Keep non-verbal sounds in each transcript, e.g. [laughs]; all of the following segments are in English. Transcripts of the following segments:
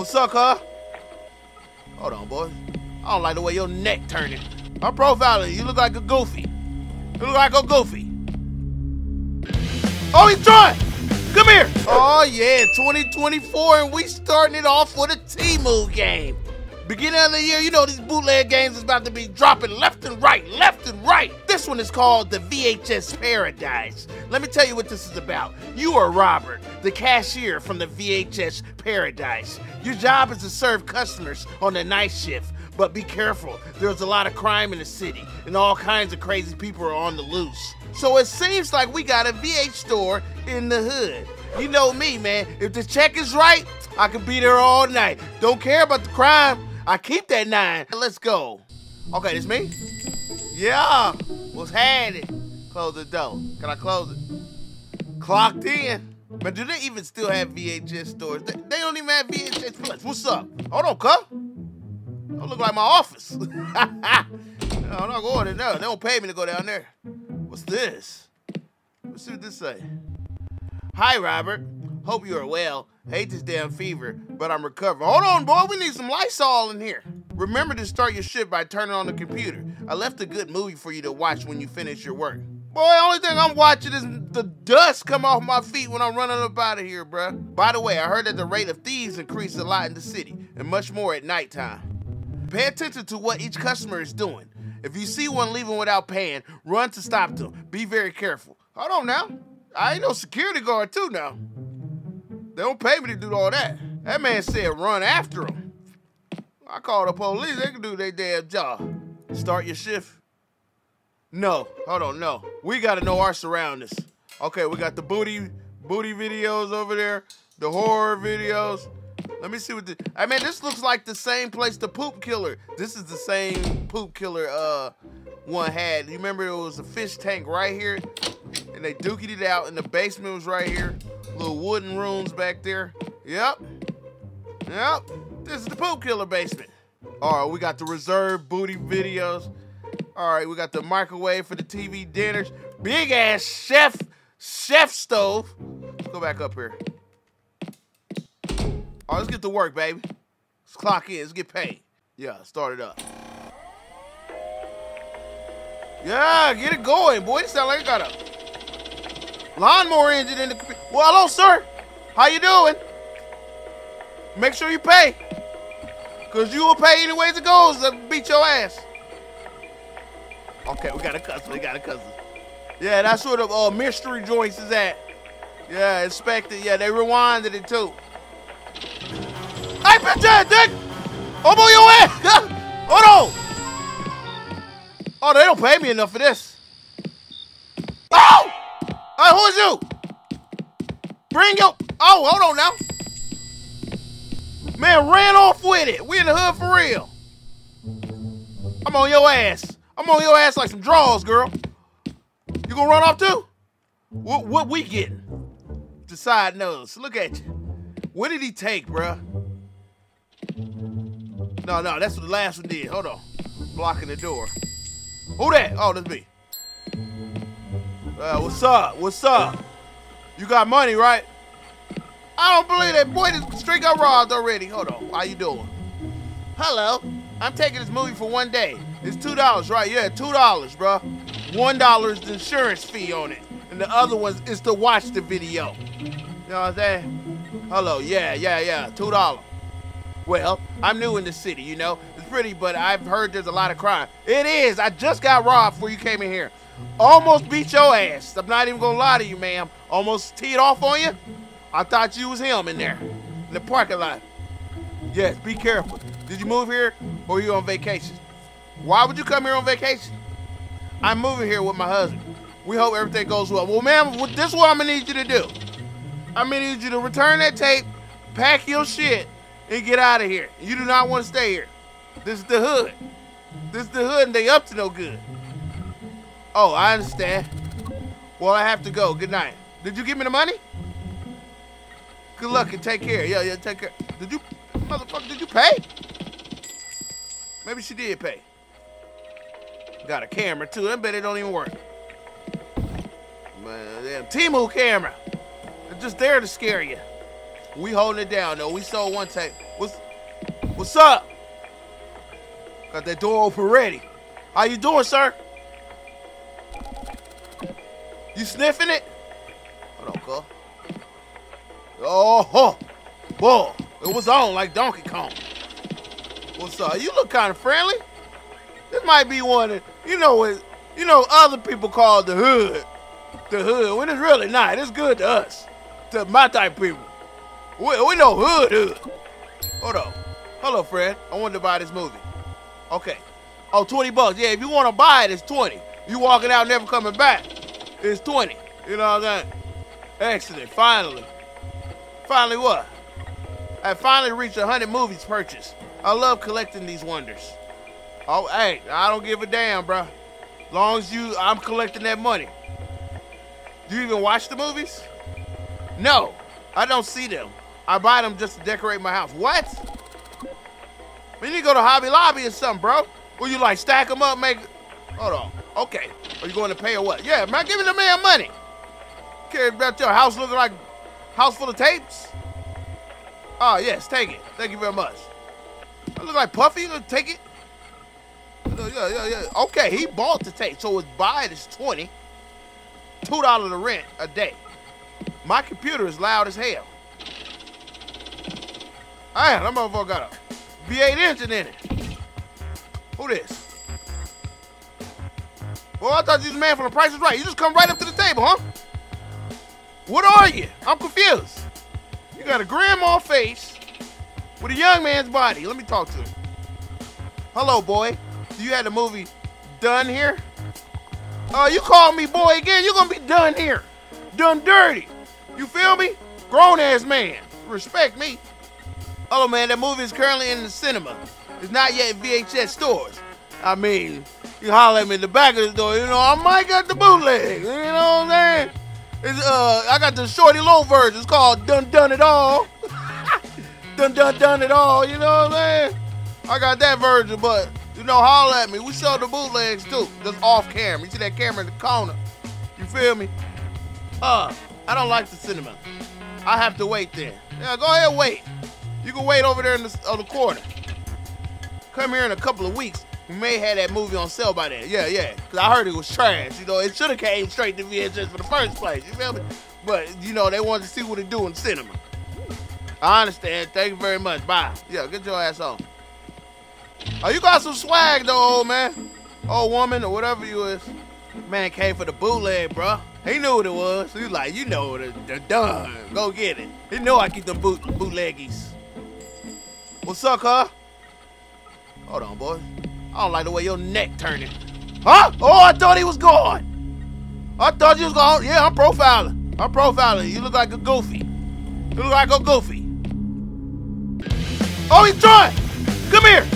What's up, huh? Hold on, boy. I don't like the way your neck turning. I'm profiling you. Look like a goofy. You look like a goofy. Oh, he's trying! Come here! Oh, yeah, 2024, and we starting it off with a Temu game. Beginning of the year, you know these bootleg games is about to be dropping left and right, left and right. This one is called the VHS Paradise. Let me tell you what this is about. You are Robert, the cashier from the VHS Paradise. Your job is to serve customers on the night shift. But be careful, there's a lot of crime in the city, and all kinds of crazy people are on the loose. So it seems like we got a VH store in the hood. You know me, man. If the check is right, I could be there all night. Don't care about the crime. I keep that nine. Let's go. Okay, this me? Yeah. What's happening? Close the door. Can I close it? Clocked in. But do they even still have VHS stores? They, they don't even have VHS plus. What's up? Hold on, cuh. Don't look like my office. [laughs] no, I'm not going in there. They don't pay me to go down there. What's this? Let's see what this say. Hi, Robert. Hope you are well. Hate this damn fever, but I'm recovering. Hold on, boy. We need some Lysol in here. Remember to start your shift by turning on the computer. I left a good movie for you to watch when you finish your work. Boy, only thing I'm watching is the dust come off my feet when I'm running up out of here, bruh. By the way, I heard that the rate of thieves increased a lot in the city, and much more at nighttime. Pay attention to what each customer is doing. If you see one leaving without paying, run to stop them. Be very careful. Hold on now. I ain't no security guard too now. They don't pay me to do all that. That man said run after him. I call the police. They can do their damn job. Start your shift. No, hold on, no. We gotta know our surroundings. Okay, we got the booty booty videos over there, the horror videos. Let me see what the. I mean, this looks like the same place the poop killer. This is the same poop killer uh one had. You remember it was a fish tank right here, and they dookied it out, and the basement was right here. Little wooden rooms back there. Yep. Yep. This is the poop killer basement. All right, we got the reserve booty videos. All right, we got the microwave for the TV dinners. Big ass chef chef stove. Let's go back up here. All right, let's get to work, baby. Let's clock in. Let's get paid. Yeah, start it up. Yeah, get it going, boy. It sound like I got a lawnmower engine in the. Well, hello, sir. How you doing? Make sure you pay. Because you will pay anyways it goes to beat your ass. Okay, we got a customer. We got a customer. Yeah, that's where the uh, mystery joints is at. Yeah, inspect it. Yeah, they rewinded it too. Hey, bitch ass, dick! On your ass! [laughs] Hold on! Oh, they don't pay me enough for this. Oh! Hey, who is you? Bring your... Oh, hold on now. Man ran off with it. We in the hood for real. I'm on your ass. I'm on your ass like some draws, girl. You gonna run off too? What, what we getting? The side nose. Look at you. What did he take, bruh? No, no, that's what the last one did. Hold on. Blocking the door. Who that? Oh, that's me. Uh, what's up? What's up? You got money, right? I don't believe that. Boy, this street got robbed already. Hold on. How you doing? Hello. I'm taking this movie for one day. It's $2, right? Yeah, $2, bro. $1 is the insurance fee on it. And the other one is to watch the video. You know what I'm saying? Hello. Yeah, yeah, yeah. $2. Well, I'm new in the city, you know. It's pretty, but I've heard there's a lot of crime. It is. I just got robbed before you came in here. Almost beat your ass. I'm not even gonna lie to you, ma'am. Almost teed off on you. I thought you was him in there, in the parking lot. Yes, be careful. Did you move here or are you on vacation? Why would you come here on vacation? I'm moving here with my husband. We hope everything goes well. Well, ma'am, this is what I'm gonna need you to do. I'm gonna need you to return that tape, pack your shit, and get out of here. You do not want to stay here. This is the hood. This is the hood and they up to no good. Oh, I understand. Well, I have to go. Good night. Did you give me the money? Good luck and take care. Yeah, yeah, take care. Did you, motherfucker, did you pay? Maybe she did pay. Got a camera too. I bet it don't even work. Man, damn Temu camera. It's just there to scare you. We holding it down though. We sold one tape. What's What's up? Got that door open ready. How you doing, sir? You sniffing it? Hold on, cuz. Oh, ho. Boy, it was on like Donkey Kong. What's up? You look kind of friendly. This might be one of, you know what, you know, other people call the hood. The hood, when it's really not. It's good to us. To my type people. We, we know hood, hood. Hold on. Hello, friend. I wanted to buy this movie. Okay. Oh, 20 bucks. Yeah, if you want to buy it, it's 20. You walking out never coming back, it's 20. You know what I'm saying? Excellent. Finally. Finally what? I finally reached 100 movies purchased. I love collecting these wonders. Oh, hey, I don't give a damn, bro. Long as you, I'm collecting that money. Do you even watch the movies? No, I don't see them. I buy them just to decorate my house. What? We need to go to Hobby Lobby or something, bro. Will you like stack them up, make? Hold on. Okay. Are you going to pay or what? Yeah, man. Give me the man money. Care about your house looking like house full of tapes? Oh yes, take it. Thank you very much. I look like Puffy. You take it? Yeah, yeah, yeah. Okay, he bought the tape, so his buy is twenty. Two dollar to rent a day. My computer is loud as hell. Man, that motherfucker got a V8 engine in it. Who this? Well, I thought you was the man from the Price is Right. You just come right up to the table, huh? What are you? I'm confused. You got a grandma face with a young man's body. Let me talk to him. Hello, boy. You had the movie done here? Oh, uh, you call me boy again, you're gonna be done here. Done dirty. You feel me? Grown ass man. Respect me. Hello, man. That movie is currently in the cinema. It's not yet in VHS stores. I mean, you holler at me in the back of the door, you know, I might got the bootleg. You know what I'm saying? It's, uh, I got the shorty low version. It's called Done Done It All. [laughs] done Done Done It All. You know what I'm saying? I got that version, but you know, holler at me. We show the bootlegs too, just off camera. You see that camera in the corner? You feel me? Uh, I don't like the cinema. I have to wait there. Yeah, go ahead, wait. You can wait over there in the, on the corner. Come here in a couple of weeks. We may have that movie on sale by then. Yeah, yeah. Cause I heard it was trash. You know, it should have came straight to VHS for the first place. You feel me? But you know, they wanted to see what it do in cinema. I understand. Thank you very much. Bye. Yeah, get your ass on. Oh, you got some swag though, old man. Old woman or whatever you is. Man came for the bootleg, bro. He knew what it was. He was like, you know, the, the done. Go get it. He know I keep them boot bootleggies. What's up, huh? Hold on, boy. I don't like the way your neck turning. Huh? Oh, I thought he was gone. I thought you was gone. Yeah, I'm profiling. I'm profiling. You look like a goofy. You look like a goofy. Oh, he's trying. Come here.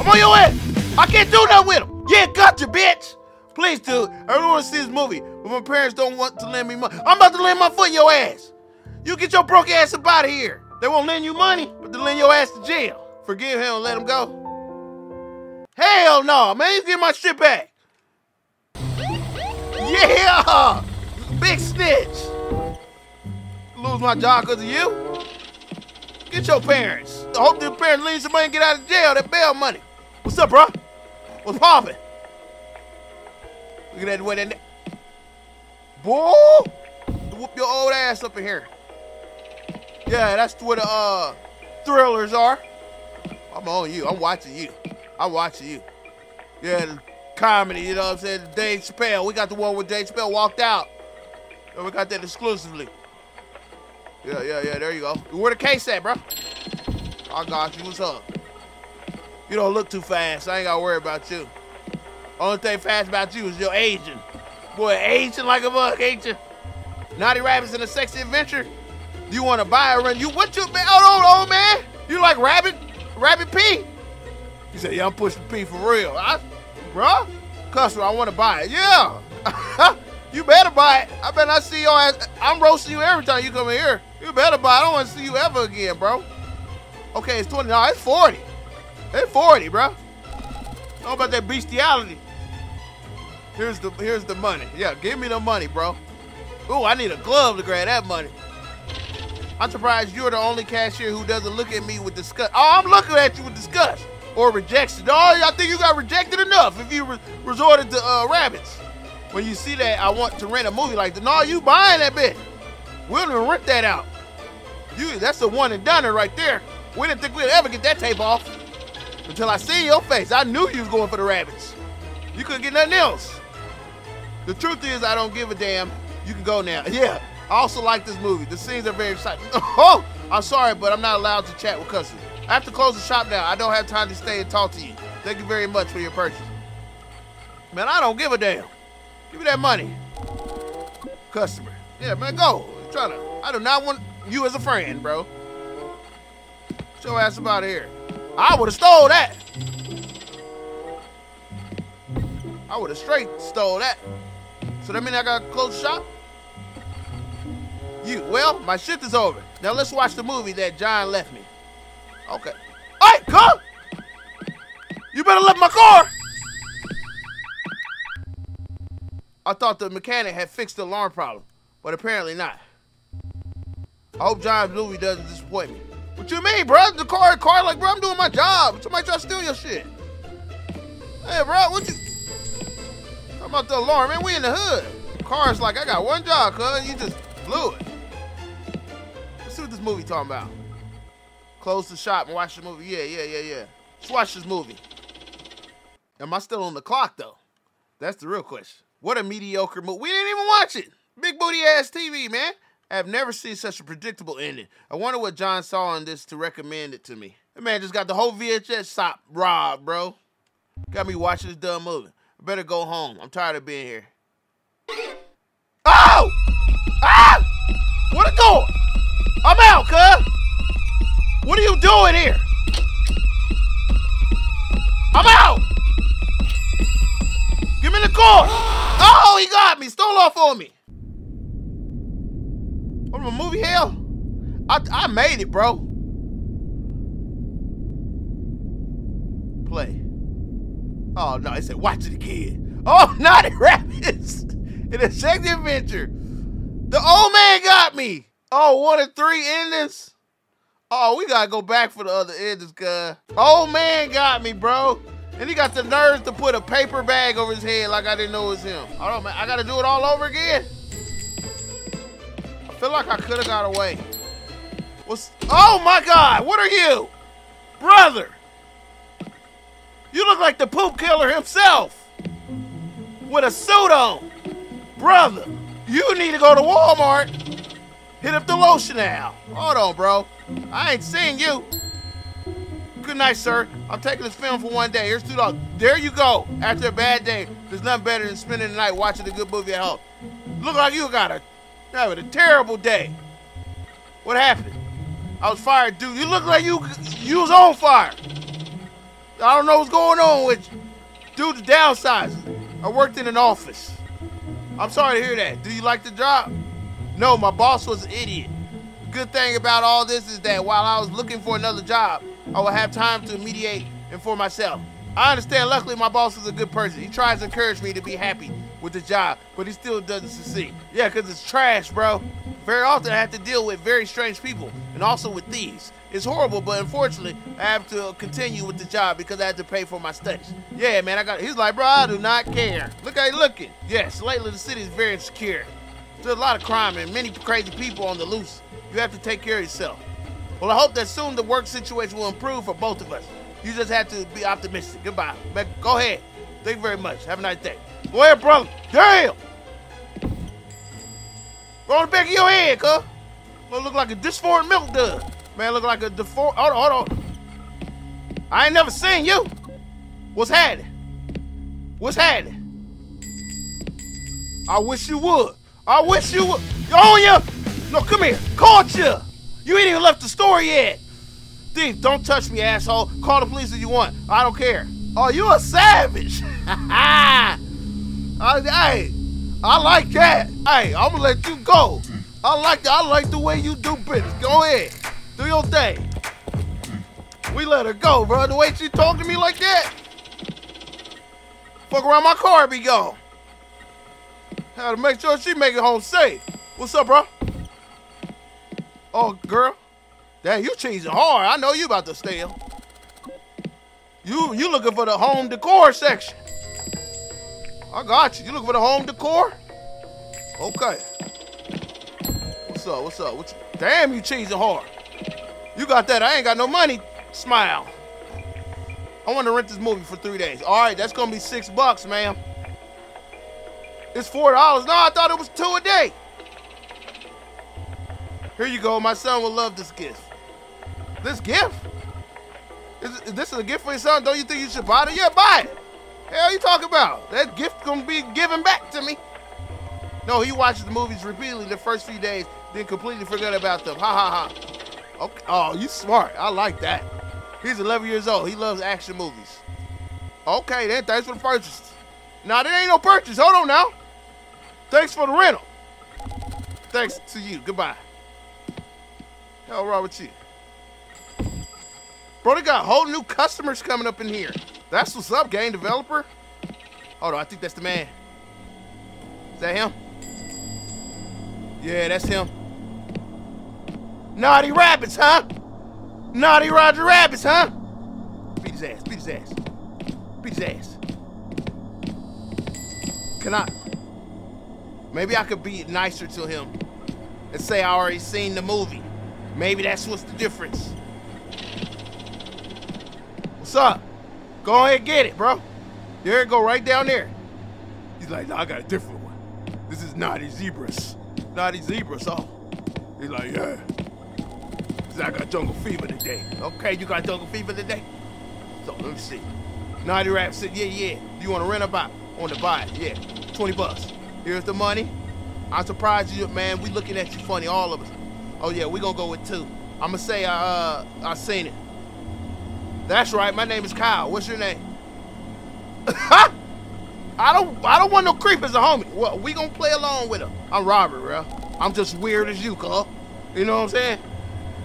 I'm on your head. I can't do nothing with him. Yeah, gotcha, bitch. Please, dude. I really want to see this movie, but my parents don't want to lend me money. I'm about to lend my foot in your ass. You get your broke ass up out of here. They won't lend you money, but they lend your ass to jail. Forgive him and let him go. Hell no, man. Get my shit back. Yeah! Big snitch. Lose my job because of you? Get your parents. I hope your parents leave some money and get out of jail. That bail money. What's up, bro? What's poppin'? Look at that way that. Boy! Whoop your old ass up in here. Yeah, that's where the uh, thrillers are. I'm on you. I'm watching you. I'm watching you. Yeah, comedy, you know what I'm saying? Dave Chappelle. We got the one where Dave Chappelle walked out. And we got that exclusively. Yeah, yeah, yeah, there you go. Where the case at, bro? I got you. What's up? You don't look too fast. I ain't got to worry about you. Only thing fast about you is your aging. Boy, aging like a bug, ain't you? Naughty Rabbits in a Sexy Adventure? You want to buy a run? You what you man? Hold on, old man. You like Rabbit? Rabbit P? He said, yeah, I'm pushing P for real. I, bruh, customer, I want to buy it. Yeah. [laughs] you better buy it. I better not see your ass. I'm roasting you every time you come in here. You better buy it. I don't want to see you ever again, bro. Okay, it's 20. No, it's 40. It's 40, bro. Know about that bestiality. Here's the here's the money. Yeah, give me the money, bro. Ooh, I need a glove to grab that money. I'm surprised you're the only cashier who doesn't look at me with disgust. Oh, I'm looking at you with disgust or rejection. Oh, I think you got rejected enough if you re resorted to uh, rabbits. When you see that, I want to rent a movie like. No, you buying that bit. We'll even rent that out. You, that's the one and done right there. We didn't think we'd ever get that tape off until I see your face. I knew you was going for the rabbits. You couldn't get nothing else. The truth is, I don't give a damn. You can go now. [laughs] Yeah, I also like this movie. The scenes are very exciting. [laughs] Oh, I'm sorry, but I'm not allowed to chat with customers. I have to close the shop now. I don't have time to stay and talk to you. Thank you very much for your purchase. Man, I don't give a damn. Give me that money. Customer. Yeah, man, go. Try to. I do not want you as a friend, bro. Get your ass about here. I would have stole that. I would have straight stole that. So that mean I gotta close the shop? You, well, my shift is over. Now let's watch the movie that John left me. Okay. Hey, come! You better let my car! I thought the mechanic had fixed the alarm problem, but apparently not. I hope John's movie doesn't disappoint me. What you mean, bro? The car, car, like, bro, I'm doing my job. Somebody try to steal your shit. Hey, bro, what you? Talking about the alarm, man. We in the hood. Car's like, I got one job, cuz. You just blew it. Let's see what this movie talking about. Close the shop and watch the movie. Yeah, yeah, yeah, yeah. Let's watch this movie. Am I still on the clock, though? That's the real question. What a mediocre movie. We didn't even watch it. Big booty ass TV, man. I have never seen such a predictable ending. I wonder what John saw in this to recommend it to me. That man just got the whole VHS stop robbed, bro. Got me watching this dumb movie. I better go home. I'm tired of being here. Oh! Ah! Where it going? What are you doing here? I'm out! Give me the car! Oh, he got me. Stole off on me. What a movie hell? I, I made it, bro. Play. Oh, no. he said watch it again. Oh, [laughs] Rabbits. In a second adventure. The old man got me. Oh, one of three endings. Oh, we gotta go back for the other endings, cuz. Old man got me, bro. And he got the nerves to put a paper bag over his head like I didn't know it was him. Hold on, man. I gotta do it all over again. I feel like I could have got away. What's Oh my god, what are you? Brother! You look like the poop killer himself! With a suit on! Brother, you need to go to Walmart. Hit up the lotion now. Hold on, bro. I ain't seeing you. Good night, sir. I'm taking this film for one day. Here's two dollars. There you go. After a bad day, there's nothing better than spending the night watching a good movie at home. Look like you got a having a terrible day. What happened? I was fired, dude. You look like you you was on fire. I don't know what's going on with you. Dude, the downsizing. I worked in an office. I'm sorry to hear that. Do you like the job? No, my boss was an idiot. Good thing about all this is that while I was looking for another job, I will have time to mediate and for myself. I understand, luckily, my boss is a good person. He tries to encourage me to be happy with the job, but he still doesn't succeed. Yeah, because it's trash, bro. Very often I have to deal with very strange people and also with thieves. It's horrible, but unfortunately, I have to continue with the job because I have to pay for my studies. Yeah, man, I got. He's like, bro, I do not care. Look how he looking. Yes, lately the city is very insecure. There's a lot of crime and many crazy people on the loose. You have to take care of yourself. Well, I hope that soon the work situation will improve for both of us. You just have to be optimistic. Goodbye. man. Go ahead. Thank you very much. Have a nice day. Go ahead, brother. Damn! Go the back of your head, cuz. Look like a disformed milk dud. Man, look like a deformed. Hold on, hold on. I ain't never seen you. What's happening? What's happening? I wish you would. I wish you would. Oh, yeah. No, come here. Caught you. You ain't even left the store yet. Thief, don't touch me, asshole. Call the police if you want. I don't care. Oh, you a savage. [laughs] I, hey, I like that. Hey, I'm gonna let you go. I like. I like the way you do business. Go ahead. Do your thing. We let her go, bro. The way she talking to me like that. Fuck around my car be gone. To make sure she make it home safe. What's up, bro? Oh, girl. Damn, you cheesing hard. I know you about to steal. You you looking for the home decor section. I got you. You looking for the home decor? Okay. What's up? What's up? What you, damn, you cheesing hard. You got that. I ain't got no money. Smile. I want to rent this movie for three days. All right, that's going to be six bucks, ma'am. It's four dollars. No, I thought it was two a day. Here you go. My son will love this gift. This gift? Is, is this a gift for your son? Don't you think you should buy it? Yeah, buy it. Hell you talking about? That gift gonna be given back to me. No, he watches the movies repeatedly the first few days, then completely forget about them. Ha ha ha. Okay. Oh, you smart. I like that. He's 11 years old. He loves action movies. Okay, then thanks for the purchase. Now, there ain't no purchase. Hold on now. Thanks for the rental. Thanks to you. Goodbye. Hell wrong with you? Bro, they got whole new customers coming up in here. That's what's up, game developer. Hold on, I think that's the man. Is that him? Yeah, that's him. Naughty rabbits, huh? Naughty Roger Rabbits, huh? Beat his ass, beat his ass. Beat his ass. Can I? Maybe I could be nicer to him and say I already seen the movie. Maybe that's what's the difference. What's up? Go ahead and get it, bro. There it go, right down there. He's like, no, I got a different one. This is Naughty Zebras. Naughty Zebras, oh. He's like, yeah. Like, I got jungle fever today. Okay, you got jungle fever today? So, let me see. Naughty Rap said, yeah, yeah. Do you want to rent a buy? Want to buy yeah. 20 bucks. Here's the money. I'm surprised you, man. We looking at you funny, all of us. Oh yeah, we gonna go with two. I'ma say I uh I seen it. That's right, my name is Kyle. What's your name? [laughs] I don't I don't want no creep as a homie. Well, we gonna play along with him. I'm Robert, bro. I'm just weird as you, cuz. You know what I'm saying?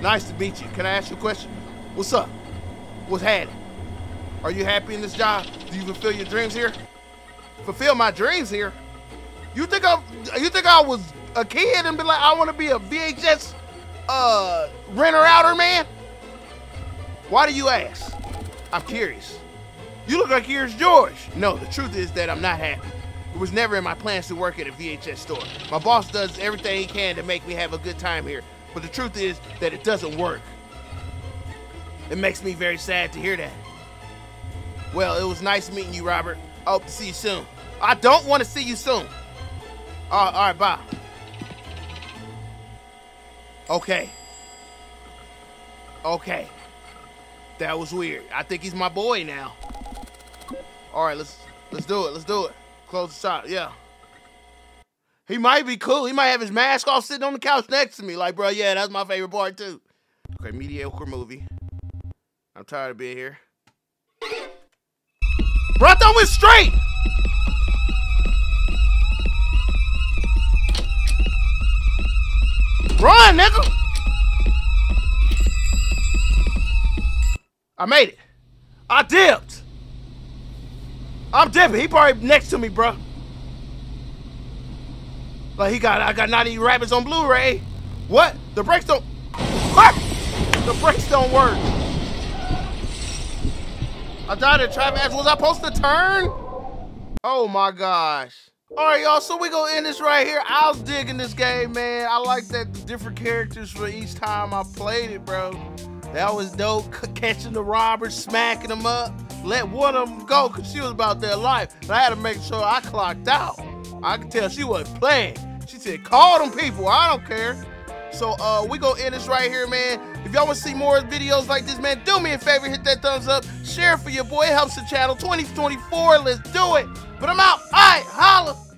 Nice to meet you. Can I ask you a question? What's up? What's happening? Are you happy in this job? Do you fulfill your dreams here? Fulfill my dreams here? You think I you think I was a kid and be like, I want to be a VHS uh, renter outer man? Why do you ask? I'm curious. You look like Curious George. No, the truth is that I'm not happy. It was never in my plans to work at a VHS store. My boss does everything he can to make me have a good time here, but the truth is that it doesn't work. It makes me very sad to hear that. Well, it was nice meeting you, Robert. I hope to see you soon. I don't want to see you soon. All right, all right, bye. Okay. Okay. That was weird. I think he's my boy now. All right, let's let's do it. Let's do it. Close the shot. Yeah. He might be cool. He might have his mask off sitting on the couch next to me. Like, bro, yeah, that's my favorite part too. Okay, mediocre movie. I'm tired of being here. Bro, I thought straight. Run, nigga! I made it. I dipped. I'm dipping. He probably next to me, bro. Like he got, I got 90 rabbits on Blu-ray. What? The brakes don't. What? The brakes don't work. I died in traffic. Was I supposed to turn? Oh my gosh. All right, y'all, so we gonna end this right here. I was digging this game, man. I like that different characters for each time I played it, bro. That was dope, catching the robbers, smacking them up. Let one of them go, because she was about their life. And I had to make sure I clocked out. I could tell she wasn't playing. She said, call them people, I don't care. So uh, we gonna end this right here, man. If y'all wanna see more videos like this, man, do me a favor, hit that thumbs up, share for your boy, it helps the channel. 2024, let's do it. But I'm out. All right, holla.